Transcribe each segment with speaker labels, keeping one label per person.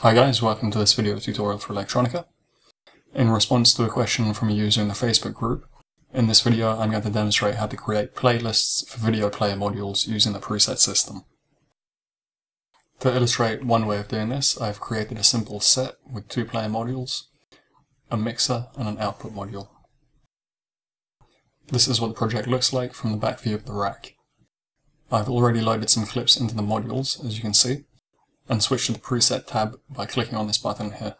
Speaker 1: Hi guys, welcome to this video tutorial for Elektronika. In response to a question from a user in the Facebook group, in this video I'm going to demonstrate how to create playlists for video player modules using the preset system. To illustrate one way of doing this, I've created a simple set with two player modules, a mixer and an output module. This is what the project looks like from the back view of the rack. I've already loaded some clips into the modules, as you can see, and switch to the preset tab by clicking on this button here.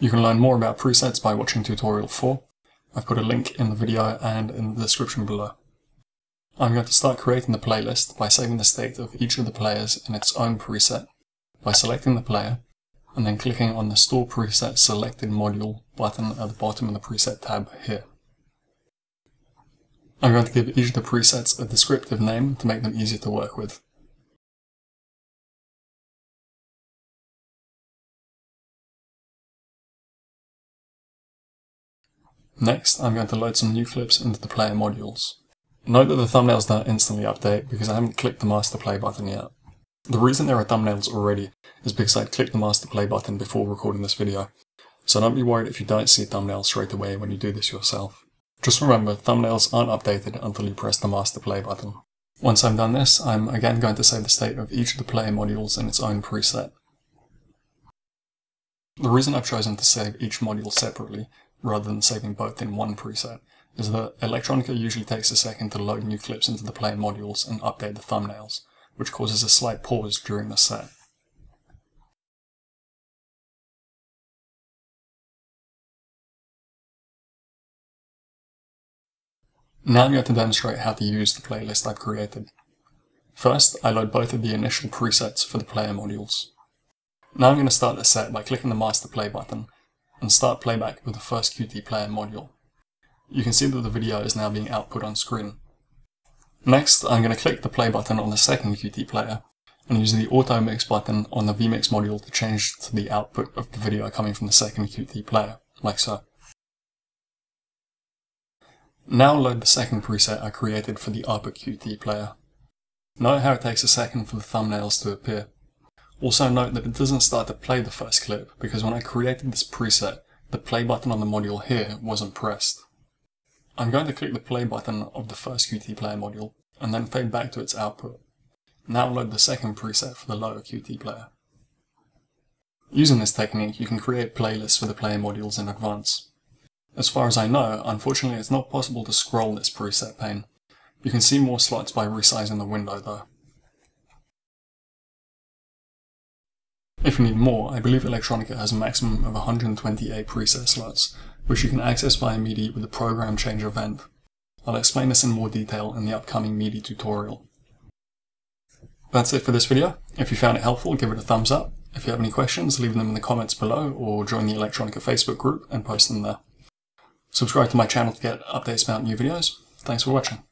Speaker 1: You can learn more about presets by watching tutorial 4. I've put a link in the video and in the description below. I'm going to start creating the playlist by saving the state of each of the players in its own preset by selecting the player and then clicking on the Store Preset Selected Module button at the bottom of the preset tab here. I'm going to give each of the presets a descriptive name to make them easier to work with. Next, I'm going to load some new clips into the player modules. Note that the thumbnails don't instantly update because I haven't clicked the master play button yet. The reason there are thumbnails already is because I clicked the master play button before recording this video, so don't be worried if you don't see thumbnails straight away when you do this yourself. Just remember, thumbnails aren't updated until you press the master play button. Once I've done this, I'm again going to save the state of each of the player modules in its own preset. The reason I've chosen to save each module separately rather than saving both in one preset, is that Elektronika usually takes a second to load new clips into the player modules and update the thumbnails, which causes a slight pause during the set. Now I'm going to demonstrate how to use the playlist I've created. First, I load both of the initial presets for the player modules. Now I'm going to start the set by clicking the master play button and start playback with the first Qt player module. You can see that the video is now being output on screen. Next, I'm going to click the play button on the second Qt player and use the auto mix button on the vmix module to change to the output of the video coming from the second Qt player, like so. Now load the second preset I created for the upper Qt player. Note how it takes a second for the thumbnails to appear. Also note that it doesn't start to play the first clip, because when I created this preset, the play button on the module here wasn't pressed. I'm going to click the play button of the first Qt player module, and then fade back to its output. Now load the second preset for the lower Qt player. Using this technique, you can create playlists for the player modules in advance. As far as I know, unfortunately it's not possible to scroll this preset pane. You can see more slots by resizing the window though. If you need more, I believe Elektronika has a maximum of 128 preset slots, which you can access via MIDI with the program change event. I'll explain this in more detail in the upcoming MIDI tutorial. That's it for this video. If you found it helpful, give it a thumbs up. If you have any questions, leave them in the comments below or join the Elektronika Facebook group and post them there. Subscribe to my channel to get updates about new videos. Thanks for watching.